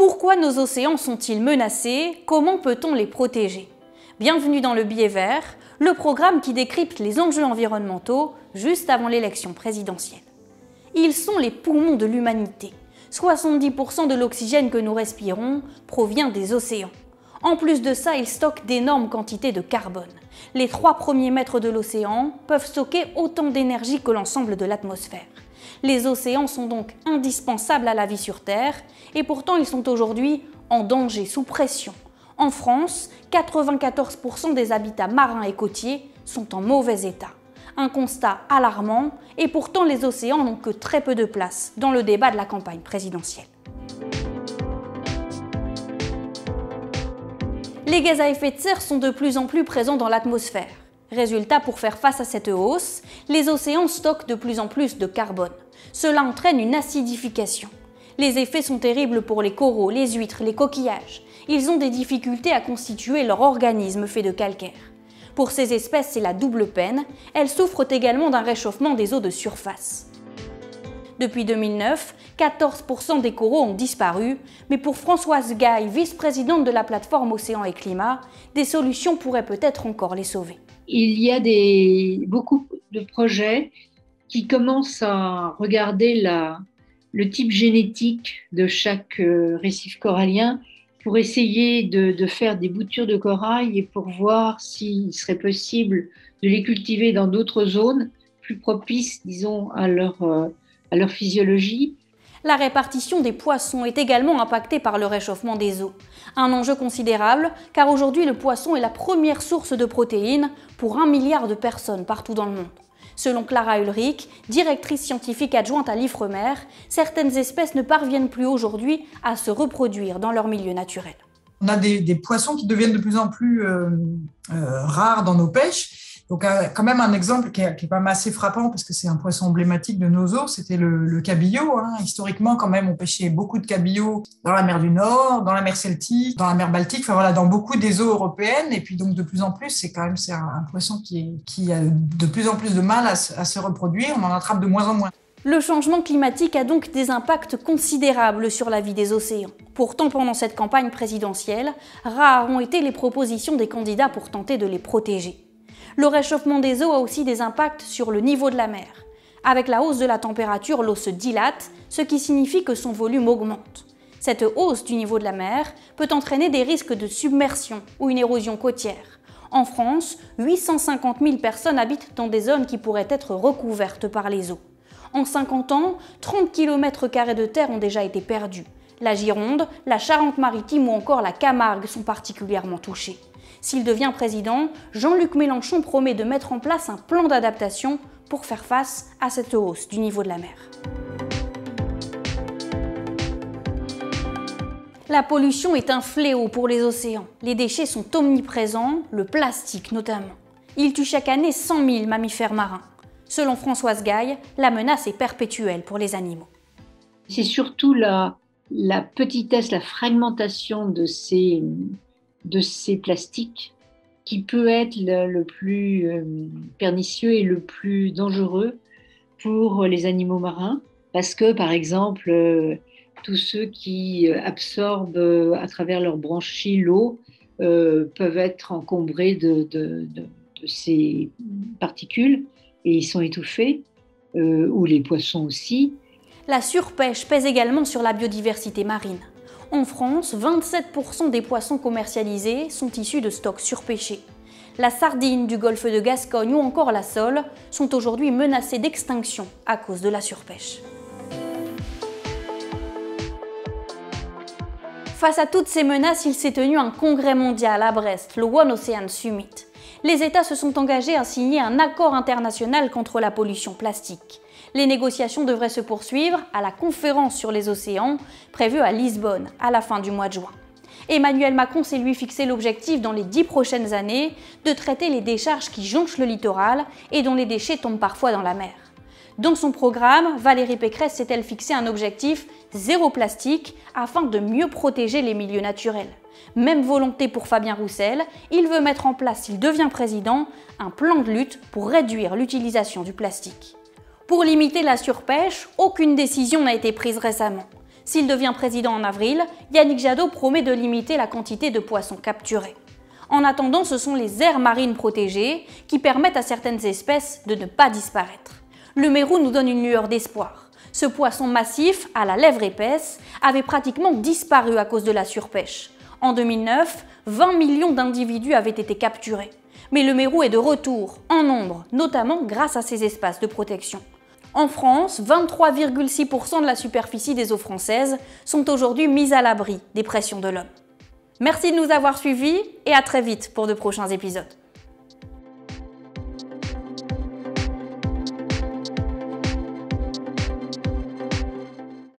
Pourquoi nos océans sont-ils menacés? Comment peut-on les protéger? Bienvenue dans le Billet Vert, le programme qui décrypte les enjeux environnementaux juste avant l'élection présidentielle. Ils sont les poumons de l'humanité. 70% de l'oxygène que nous respirons provient des océans. En plus de ça, ils stockent d'énormes quantités de carbone. Les trois premiers mètres de l'océan peuvent stocker autant d'énergie que l'ensemble de l'atmosphère. Les océans sont donc indispensables à la vie sur Terre et pourtant ils sont aujourd'hui en danger, sous pression. En France, 94% des habitats marins et côtiers sont en mauvais état. Un constat alarmant et pourtant les océans n'ont que très peu de place dans le débat de la campagne présidentielle. Les gaz à effet de serre sont de plus en plus présents dans l'atmosphère. Résultat, pour faire face à cette hausse, les océans stockent de plus en plus de carbone. Cela entraîne une acidification. Les effets sont terribles pour les coraux, les huîtres, les coquillages. Ils ont des difficultés à constituer leur organisme fait de calcaire. Pour ces espèces, c'est la double peine. Elles souffrent également d'un réchauffement des eaux de surface. Depuis 2009, 14% des coraux ont disparu, mais pour Françoise Gaille, vice-présidente de la plateforme Océan et Climat, des solutions pourraient peut-être encore les sauver. Il y a des, beaucoup de projets qui commencent à regarder le type génétique de chaque euh, récif corallien pour essayer de, de, faire des boutures de corail et pour voir s'il serait possible de les cultiver dans d'autres zones plus propices, disons, à leur, euh, à leur physiologie. La répartition des poissons est également impactée par le réchauffement des eaux. Un enjeu considérable, car aujourd'hui le poisson est la première source de protéines pour un milliard de personnes partout dans le monde. Selon Clara Ulrich, directrice scientifique adjointe à l'IFREMER, certaines espèces ne parviennent plus aujourd'hui à se reproduire dans leur milieu naturel. On a des, poissons qui deviennent de plus en plus euh, euh, rares dans nos pêches donc, euh, quand même un exemple qui est, qui est, quand même assez frappant parce que c'est un poisson emblématique de nos eaux, c'était le, cabillaud. Hein. Historiquement, quand même, on pêchait beaucoup de cabillaud dans la mer du Nord, dans la mer Celtique, dans la mer Baltique, enfin voilà, dans beaucoup des eaux européennes. Et puis donc de plus en plus, c'est quand même c'est un, poisson qui, a de plus en plus de mal à se reproduire. On en attrape de moins en moins. Le changement climatique a donc des impacts considérables sur la vie des océans. Pourtant, pendant cette campagne présidentielle, rares ont été les propositions des candidats pour tenter de les protéger. Le réchauffement des eaux a aussi des impacts sur le niveau de la mer. Avec la hausse de la température, l'eau se dilate, ce qui signifie que son volume augmente. Cette hausse du niveau de la mer peut entraîner des risques de submersion ou une érosion côtière. En France, 850 000 personnes habitent dans des zones qui pourraient être recouvertes par les eaux. En 50 ans, 30 km de terre ont déjà été perdus. La Gironde, la Charente-Maritime ou encore la Camargue sont particulièrement touchées. S'il devient président, Jean-Luc Mélenchon promet de mettre en place un plan d'adaptation pour faire face à cette hausse du niveau de la mer. La pollution est un fléau pour les océans. Les déchets sont omniprésents, le plastique notamment. Il tue chaque année 100 000 mammifères marins. Selon Françoise Gaille, la menace est perpétuelle pour les animaux. C'est surtout la, la petitesse, la fragmentation de ces, de ces plastiques qui peut être le, plus euh, pernicieux et le plus dangereux pour les animaux marins parce que par exemple euh, tous ceux qui euh, absorbent à travers leurs branchies l'eau peuvent être encombrés de, ces particules et ils sont étouffés ou les poissons aussi. La surpêche pèse également sur la biodiversité marine. En France, 27% des poissons commercialisés sont issus de stocks surpêchés. La sardine du golfe de Gascogne ou encore la sole sont aujourd'hui menacées d'extinction à cause de la surpêche. Face à toutes ces menaces, il s'est tenu un congrès mondial à Brest, le One Ocean Summit. Les États se sont engagés à signer un accord international contre la pollution plastique. Les négociations devraient se poursuivre à la conférence sur les océans prévue à Lisbonne à la fin du mois de juin. Emmanuel Macron s'est lui fixé l'objectif dans les dix prochaines années de traiter les décharges qui jonchent le littoral et dont les déchets tombent parfois dans la mer. Dans son programme, Valérie Pécresse s'est-elle fixé un objectif zéro plastique afin de mieux protéger les milieux naturels? Même volonté pour Fabien Roussel, il veut mettre en place, s'il devient président, un plan de lutte pour réduire l'utilisation du plastique. Pour limiter la surpêche, aucune décision n'a été prise récemment. S'il devient président en avril, Yannick Jadot promet de limiter la quantité de poissons capturés. En attendant, ce sont les aires marines protégées qui permettent à certaines espèces de ne pas disparaître. Le mérou nous donne une lueur d'espoir. Ce poisson massif, à la lèvre épaisse, avait pratiquement disparu à cause de la surpêche. En 2009, 20 millions d'individus avaient été capturés. Mais le mérou est de retour, en nombre, notamment grâce à ses espaces de protection. En France, 23,6% de la superficie des eaux françaises sont aujourd'hui mises à l'abri des pressions de l'homme. Merci de nous avoir suivis et à très vite pour de prochains épisodes.